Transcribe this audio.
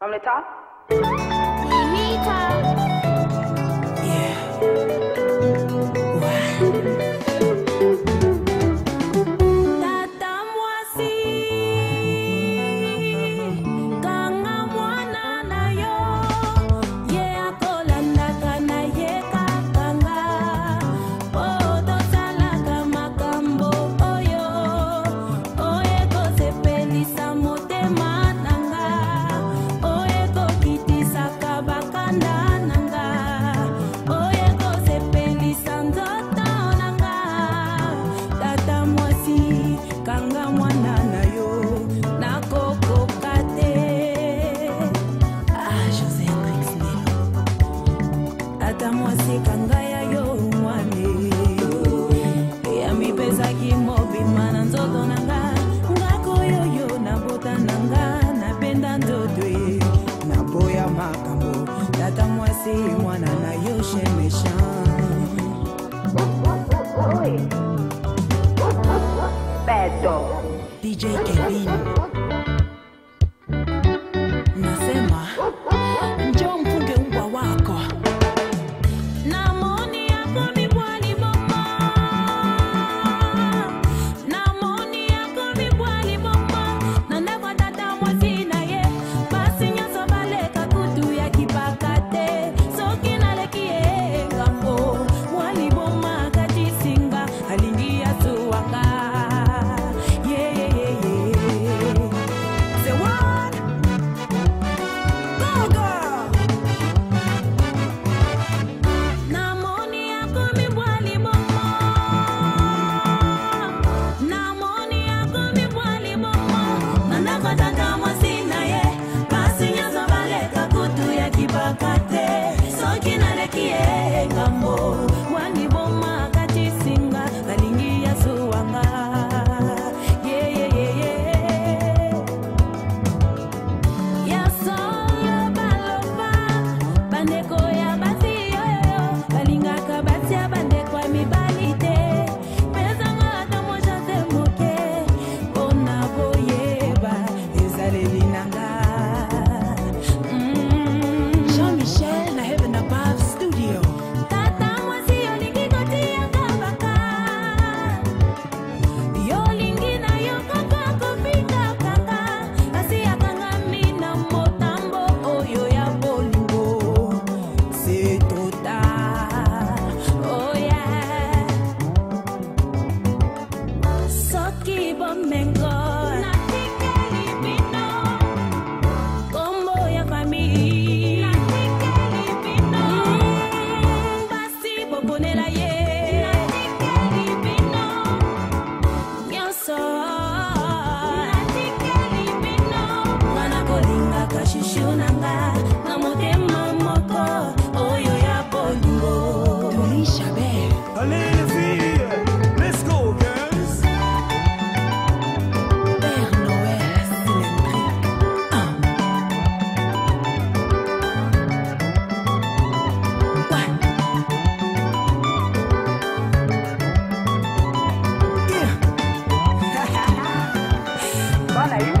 From the top? si mwana na yo shemesha. Bad dog DJ Kevin. 来